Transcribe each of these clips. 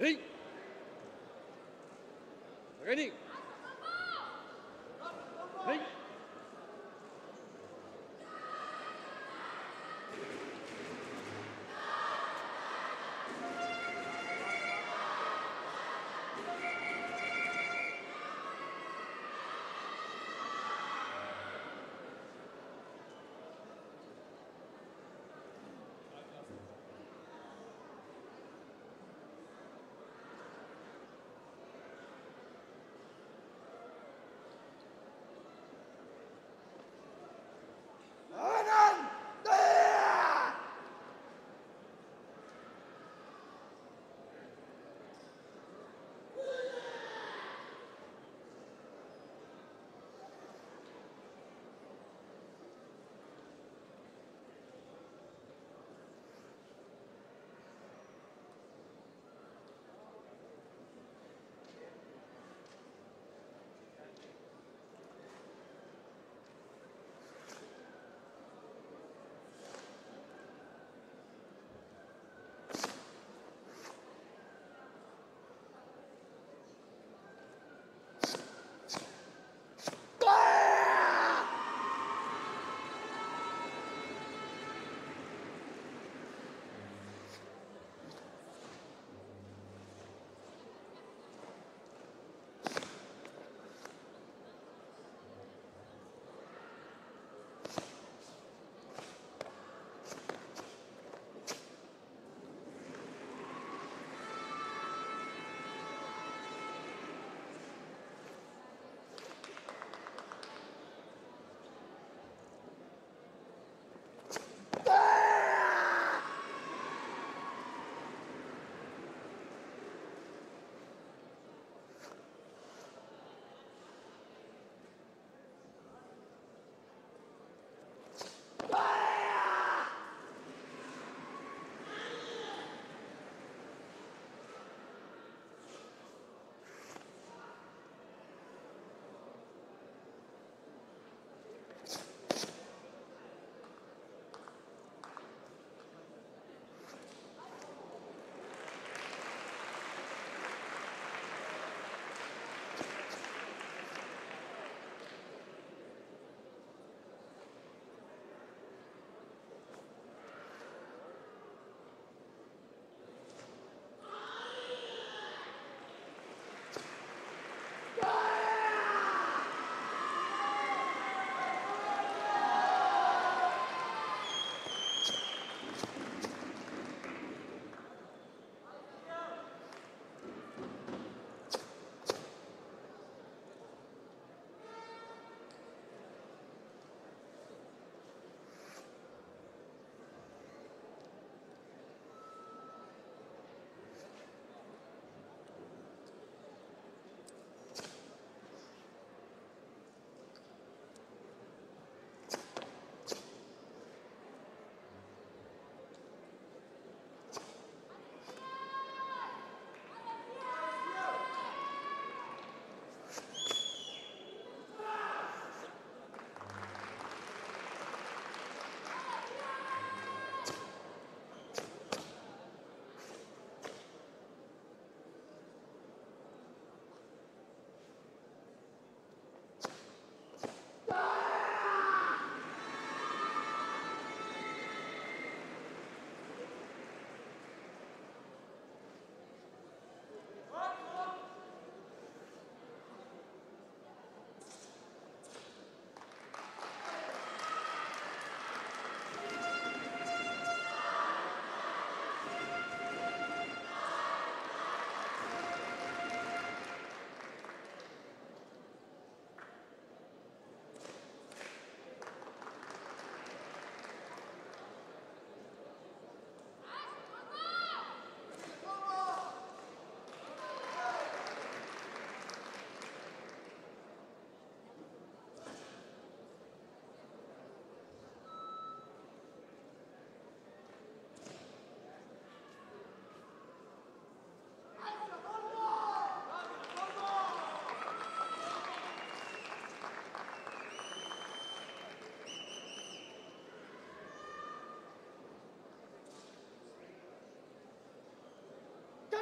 Ready? Ready?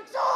Exhaust!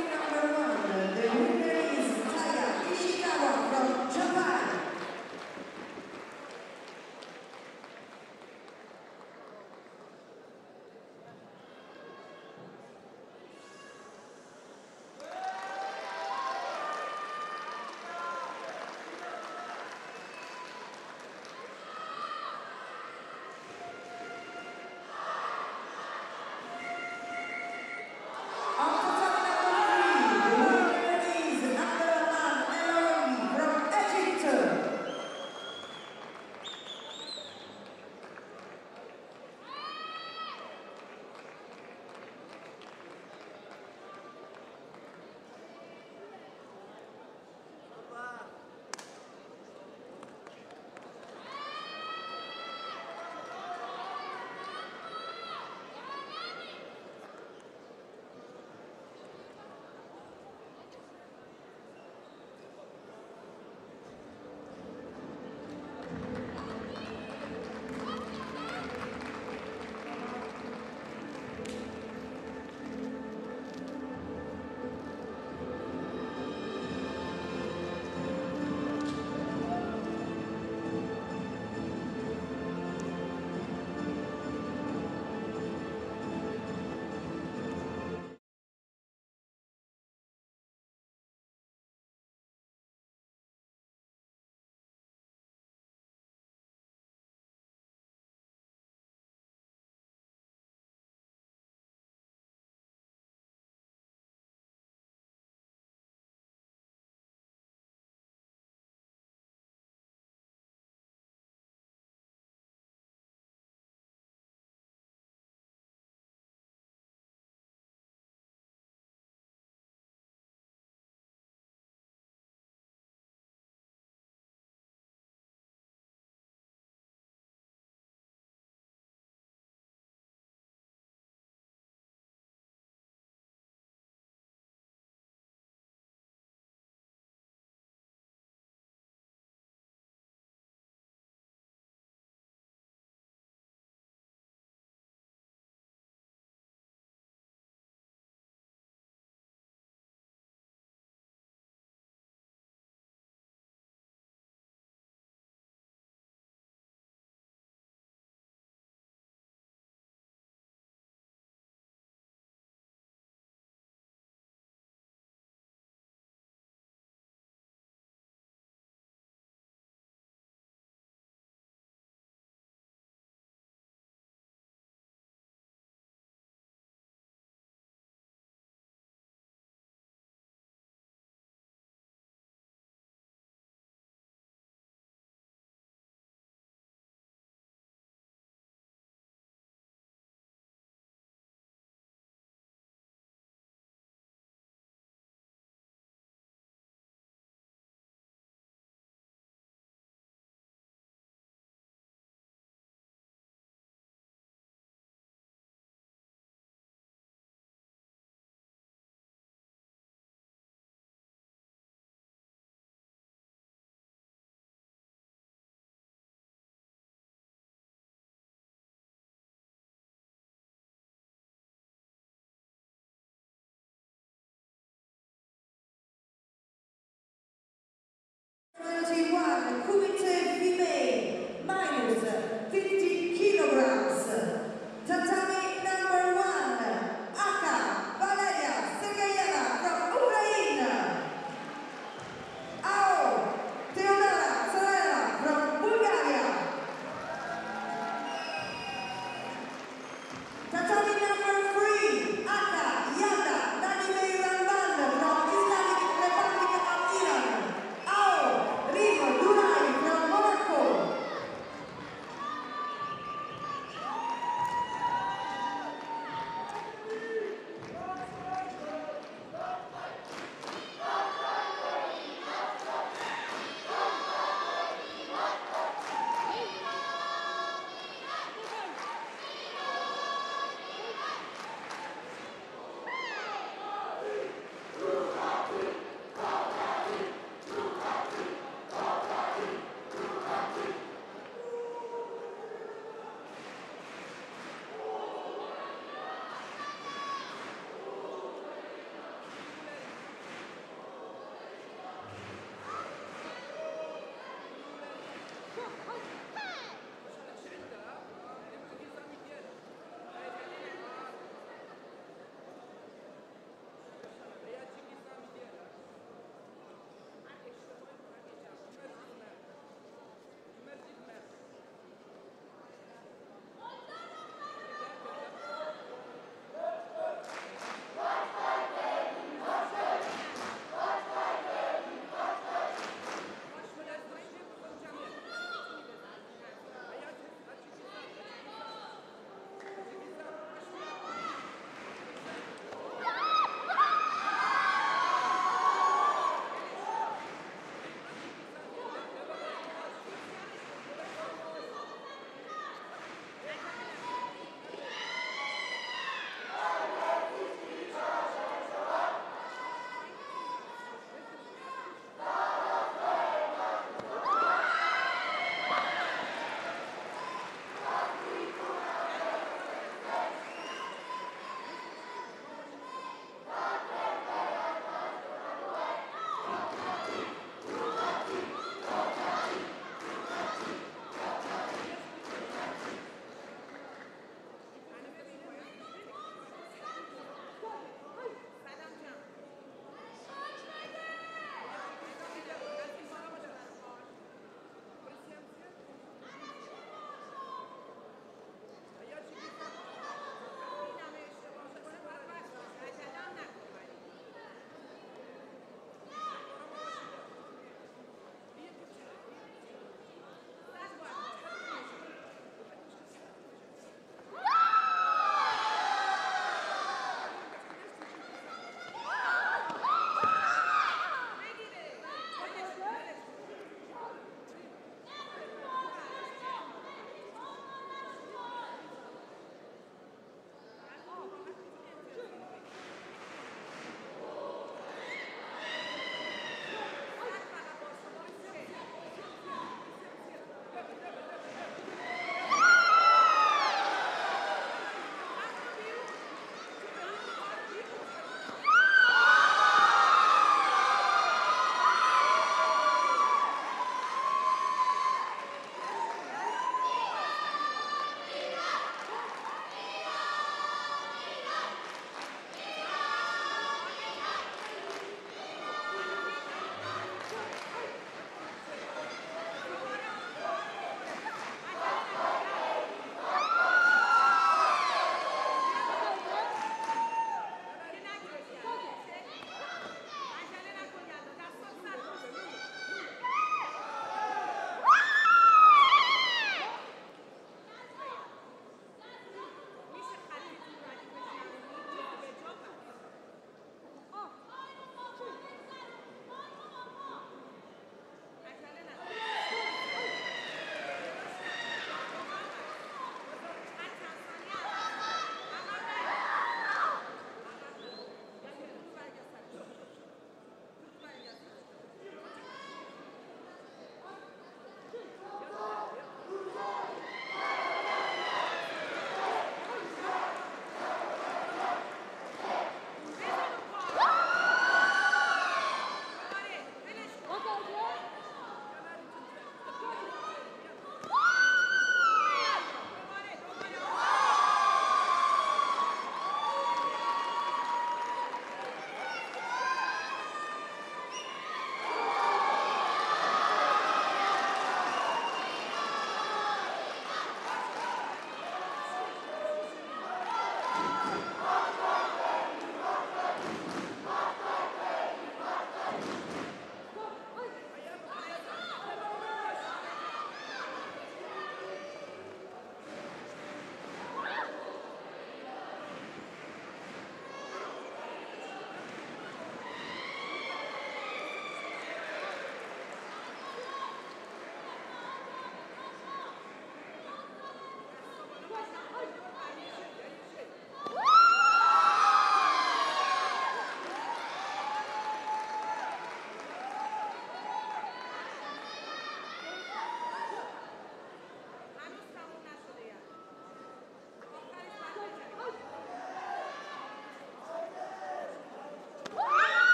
Tatami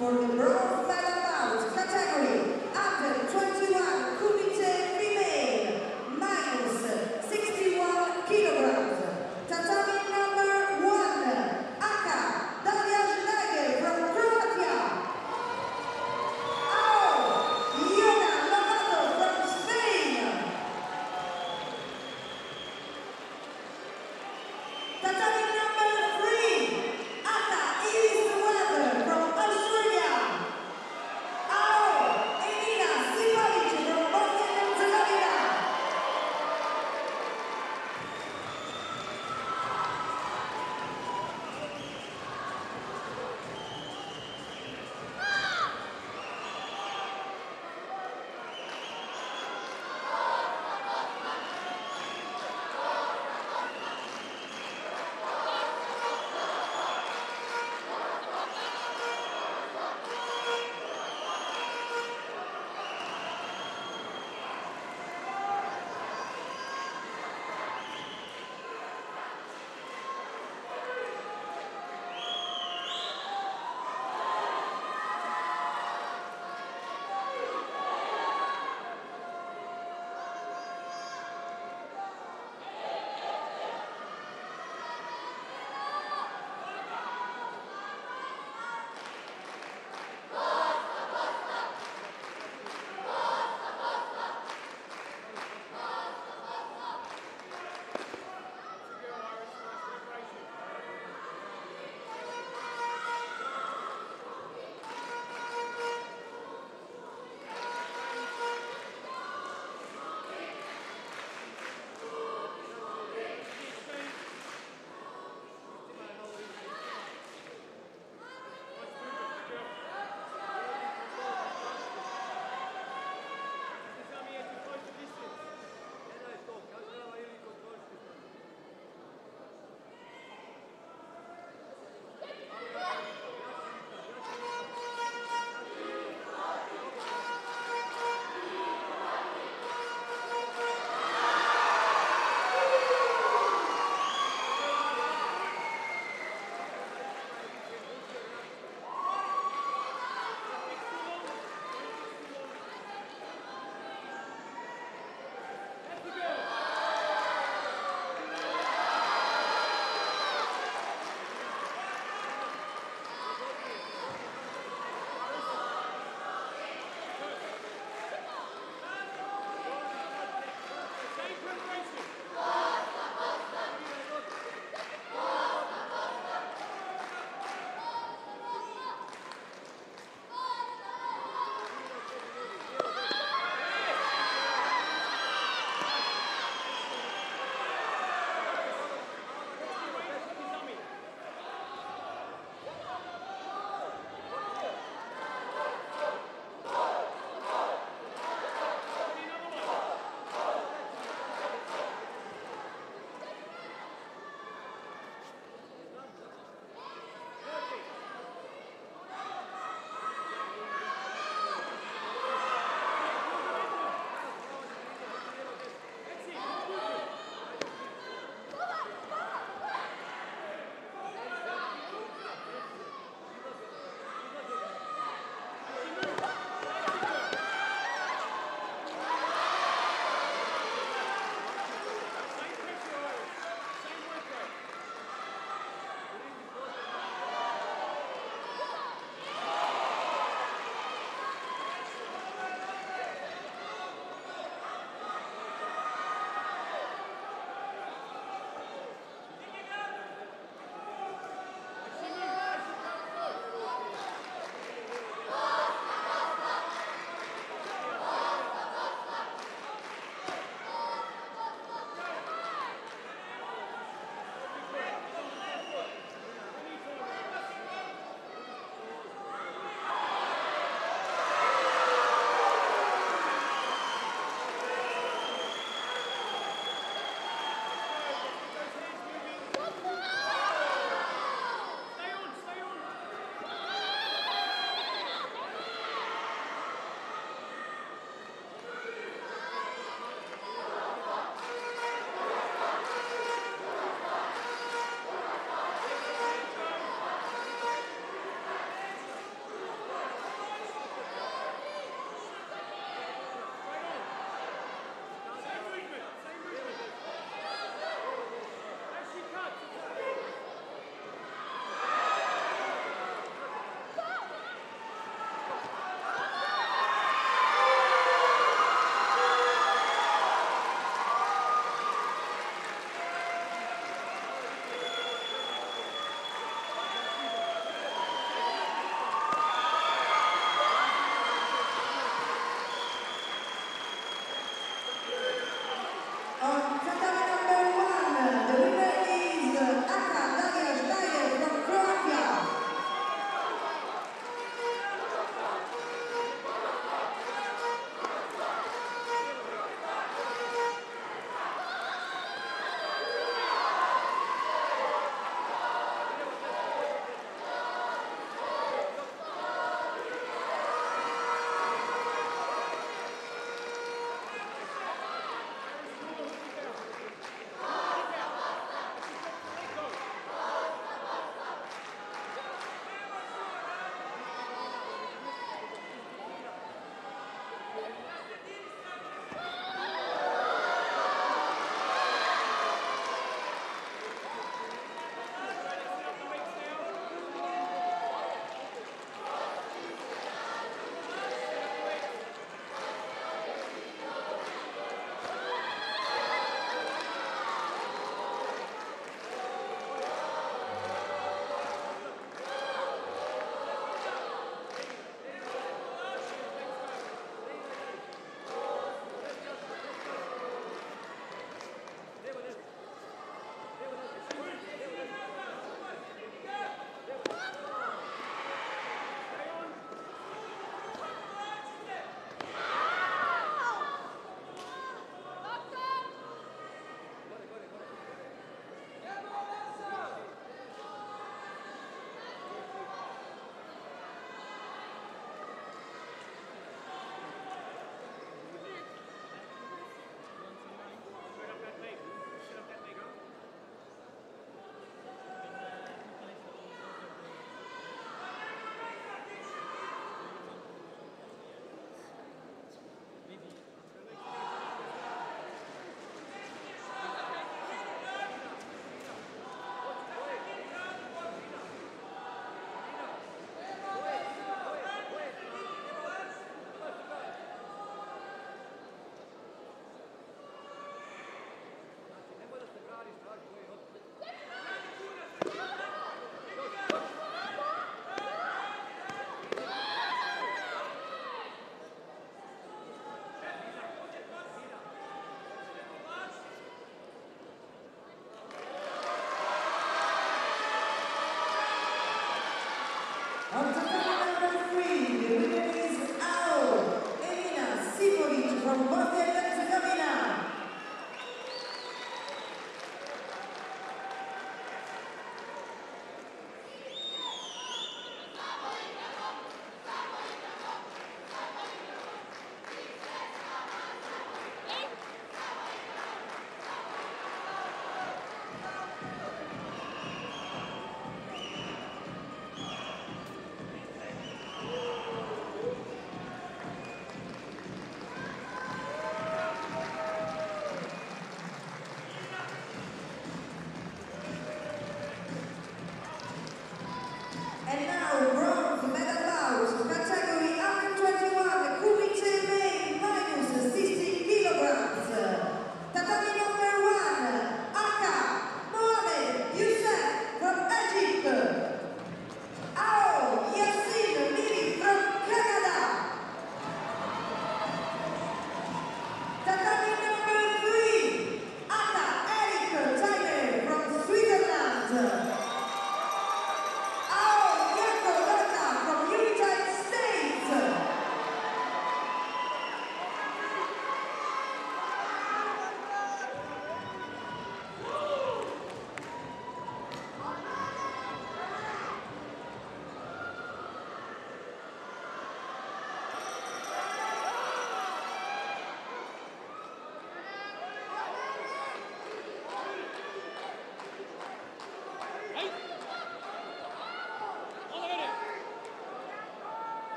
For the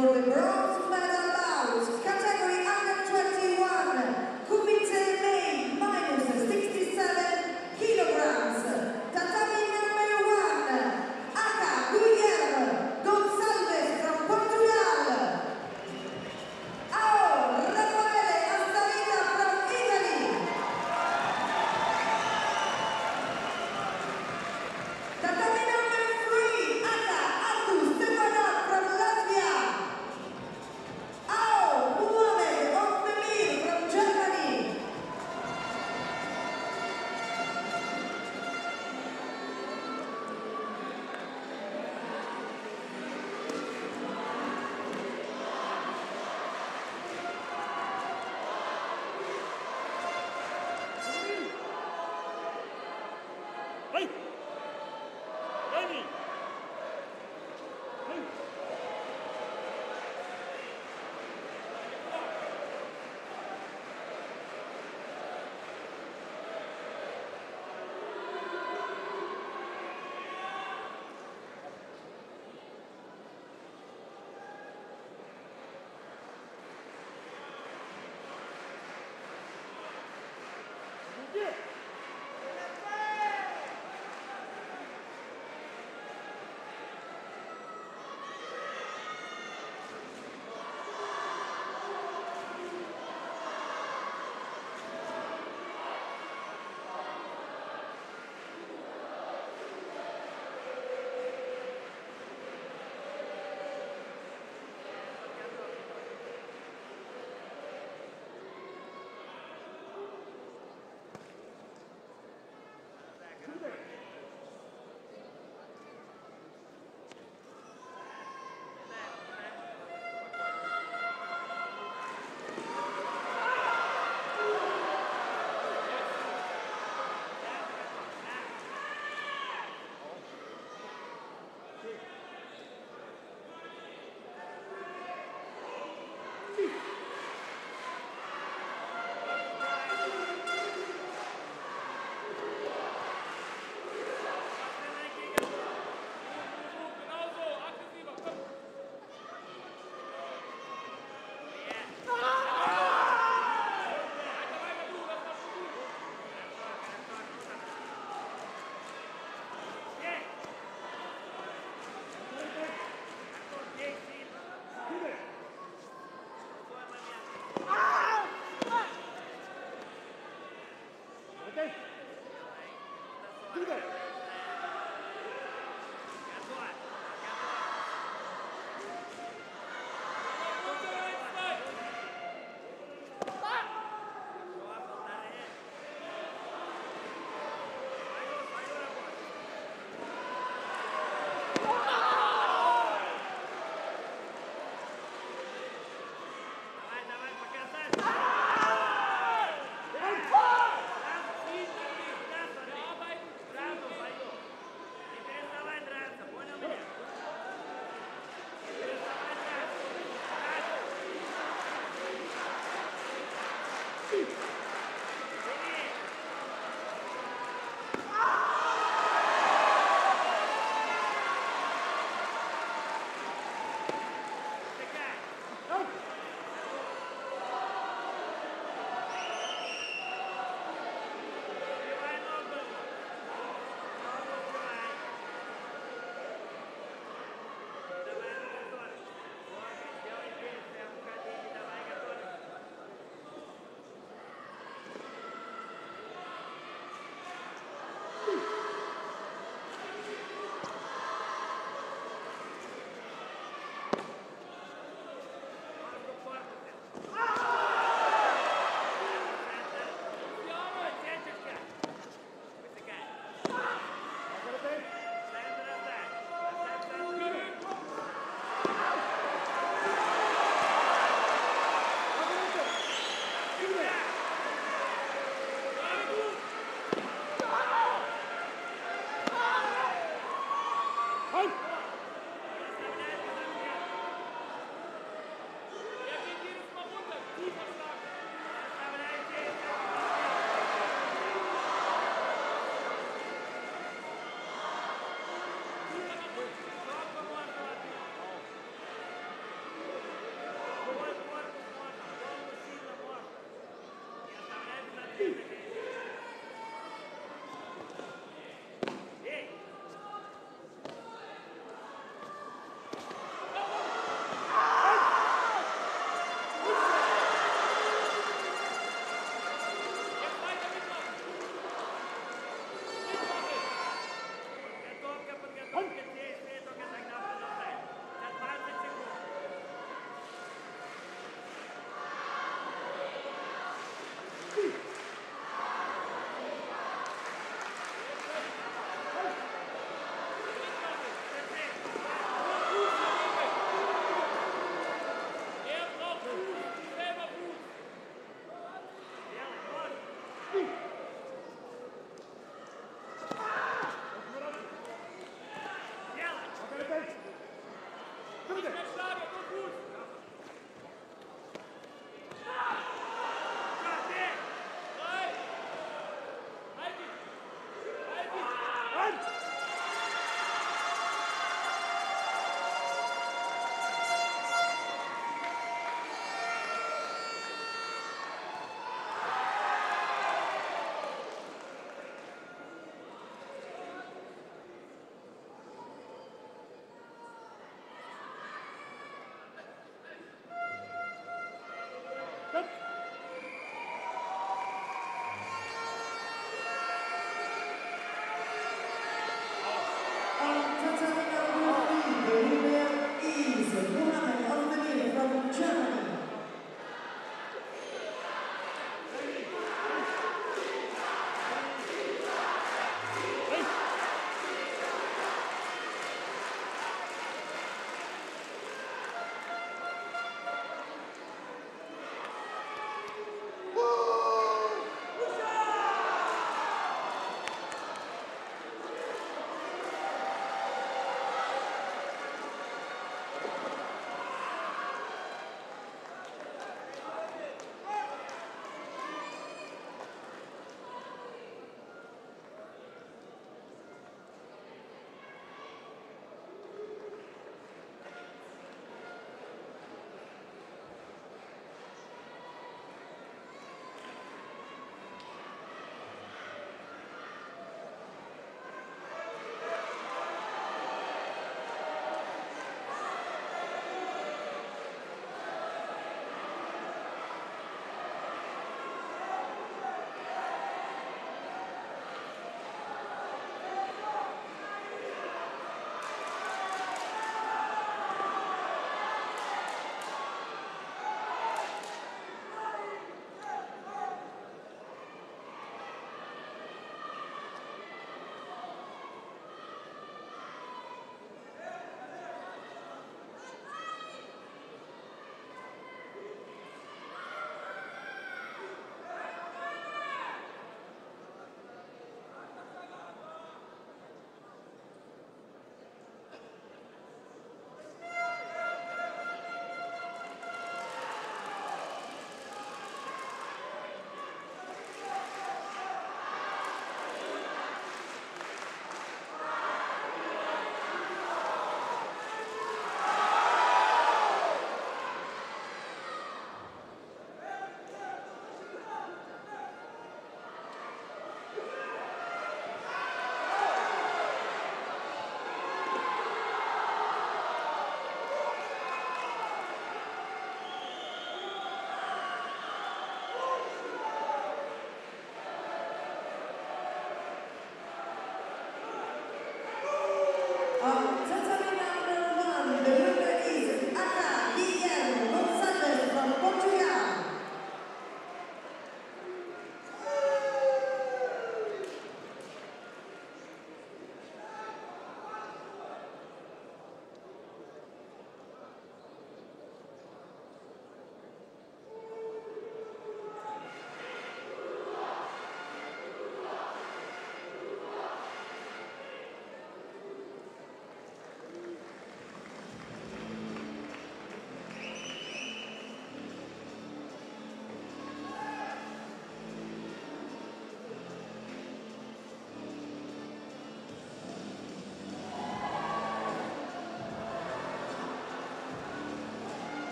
When the girl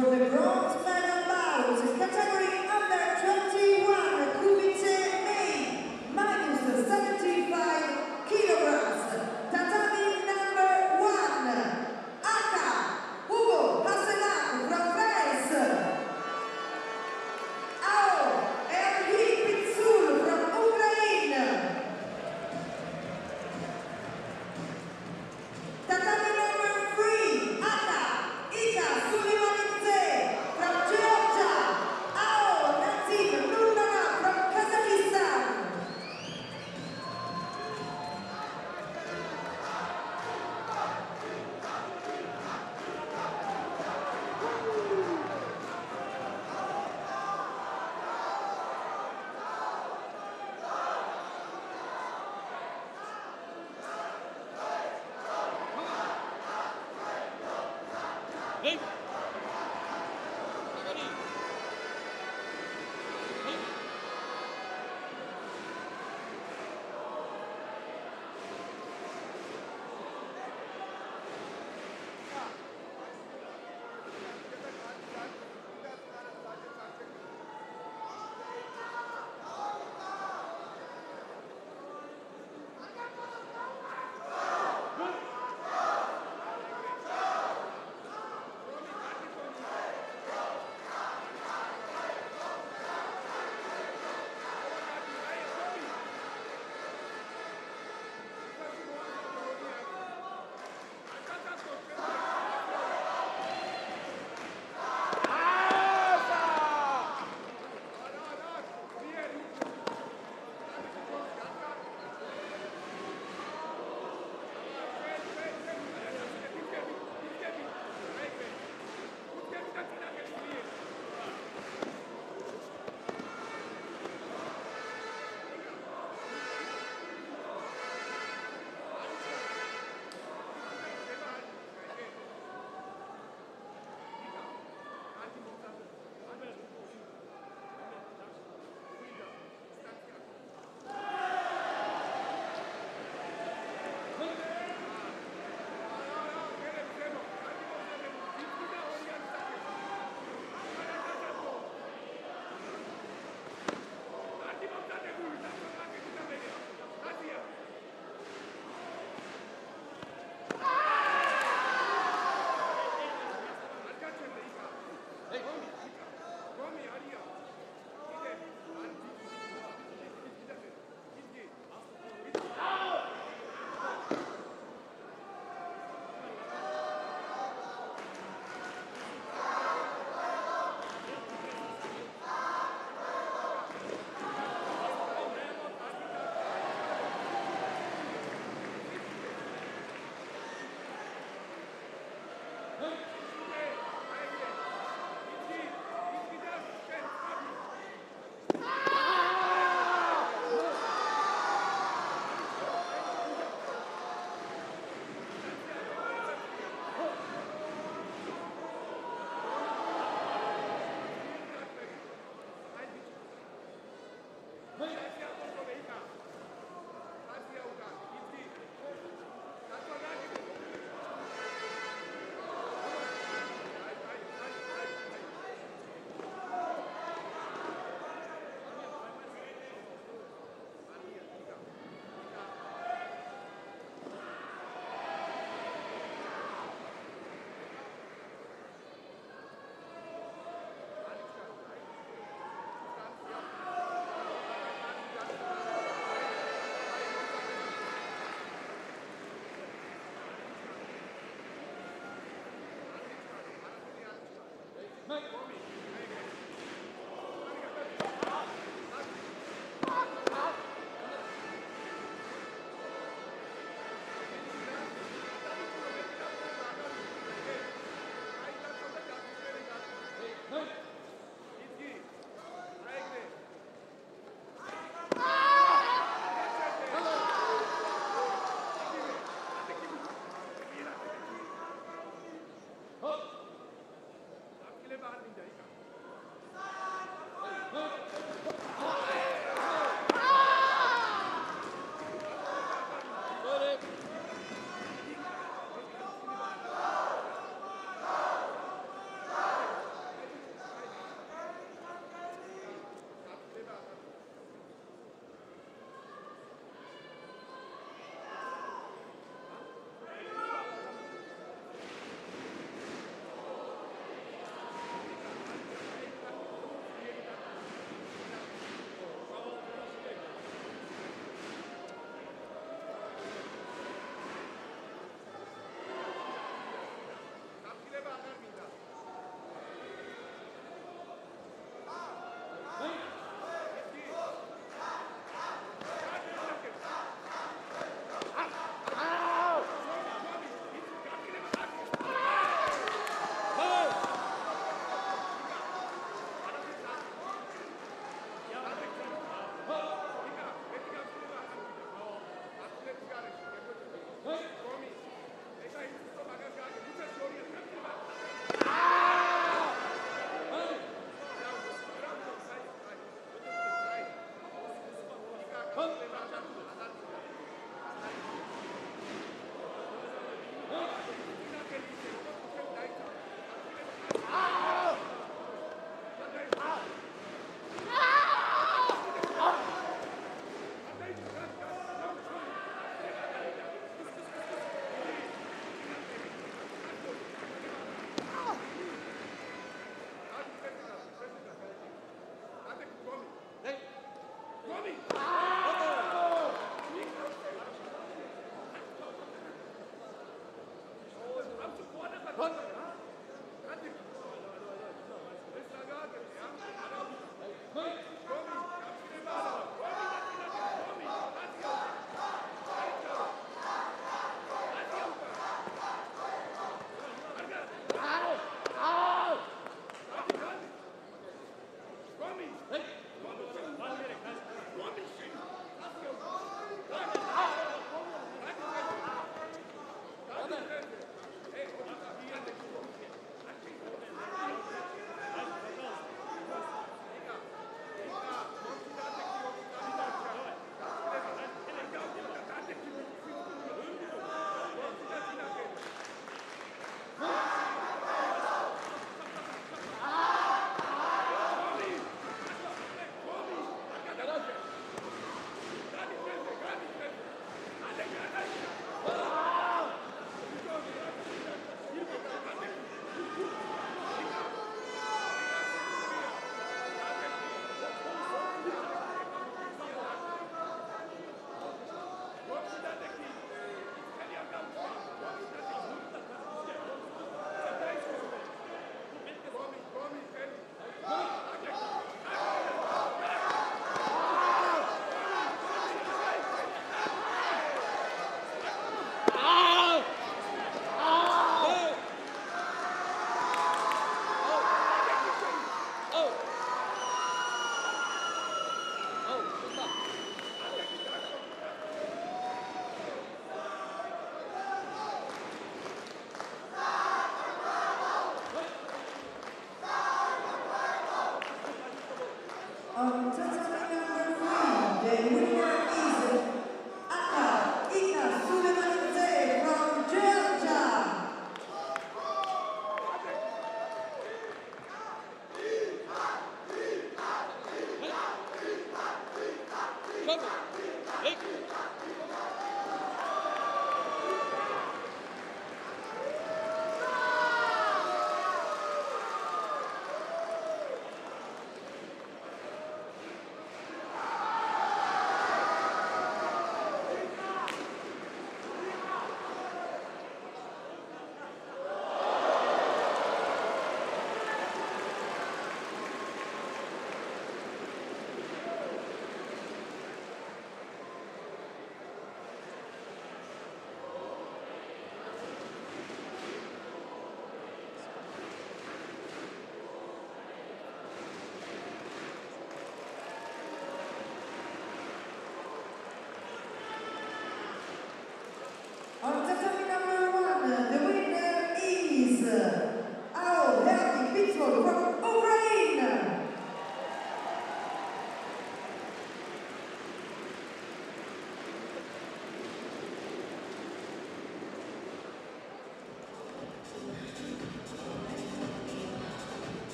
For the bronze Mate,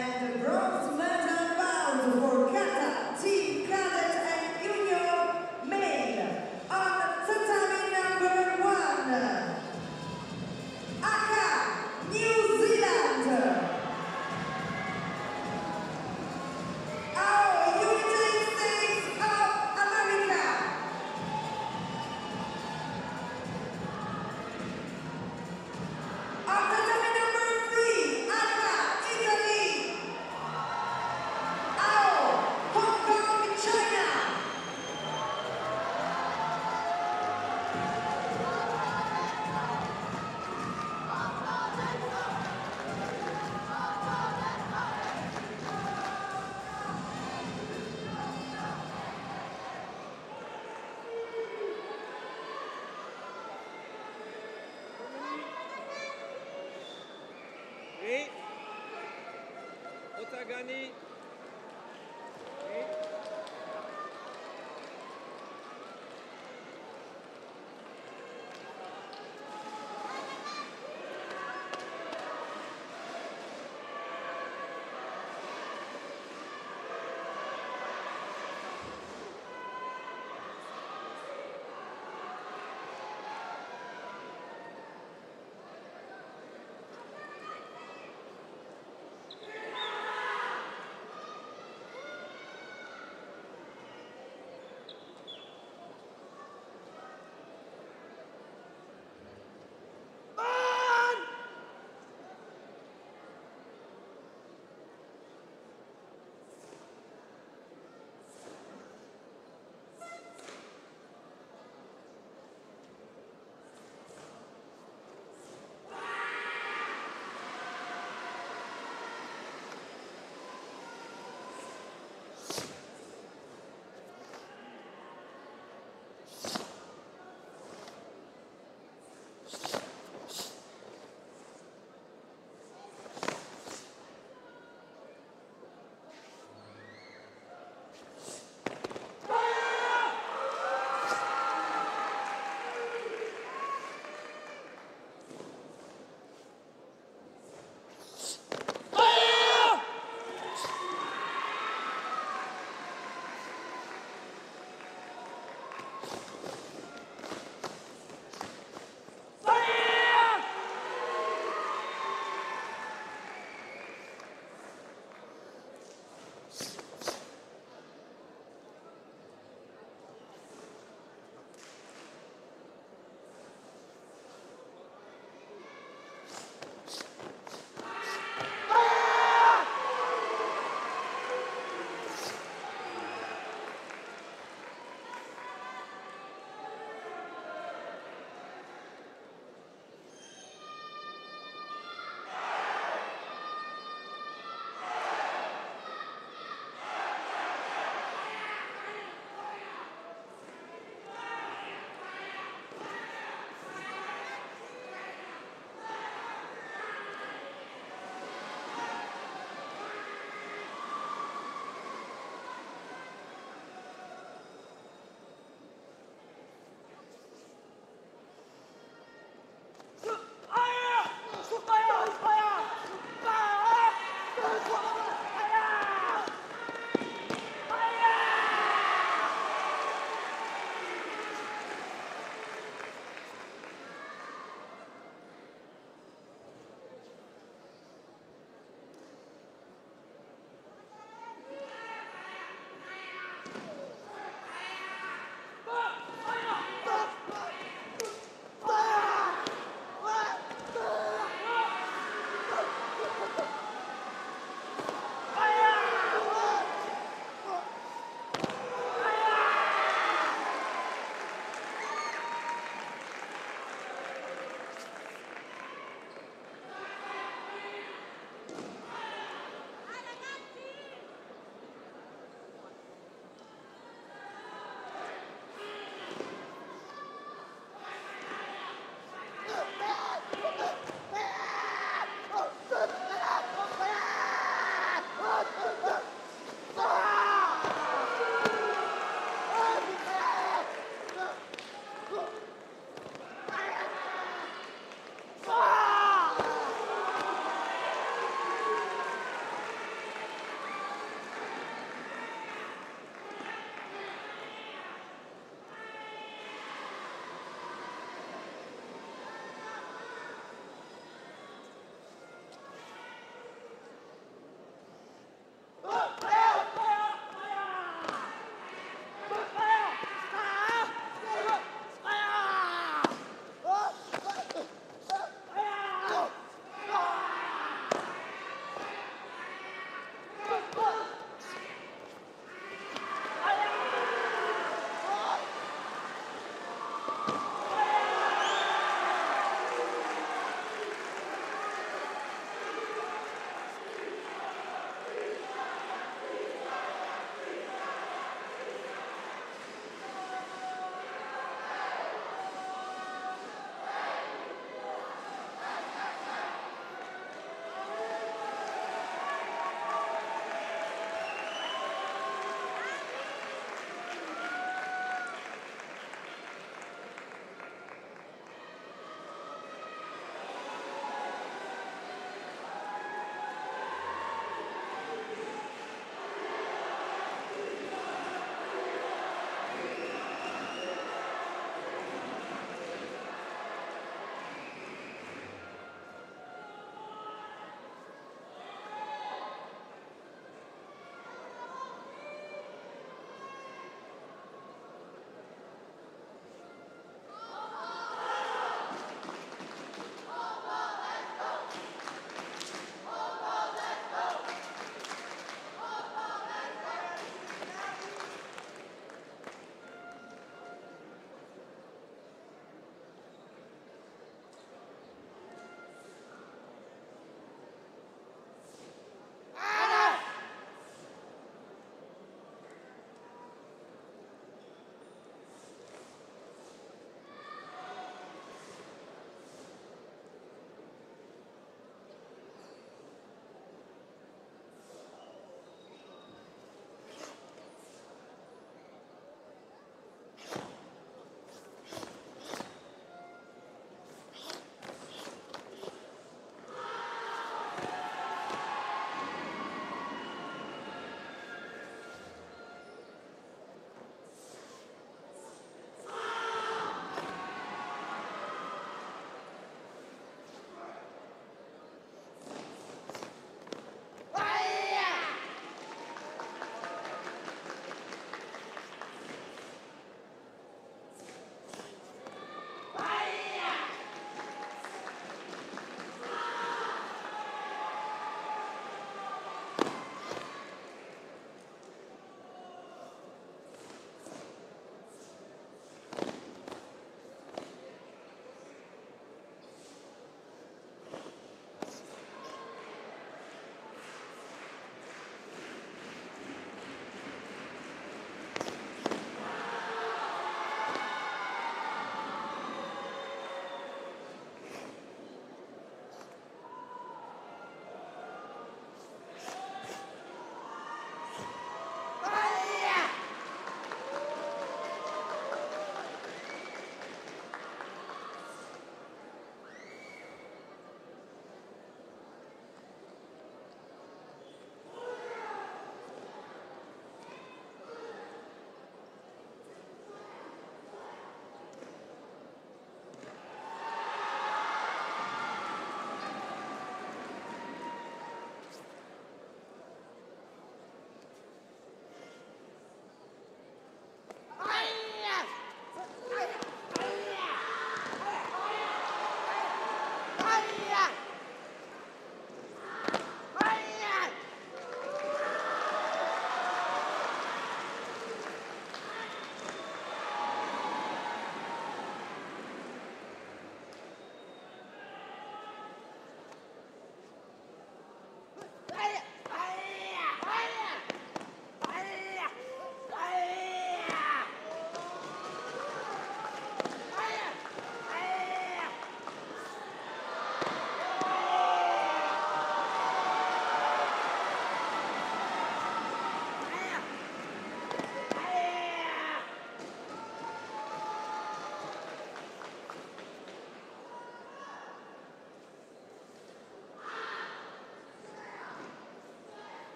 And the bronze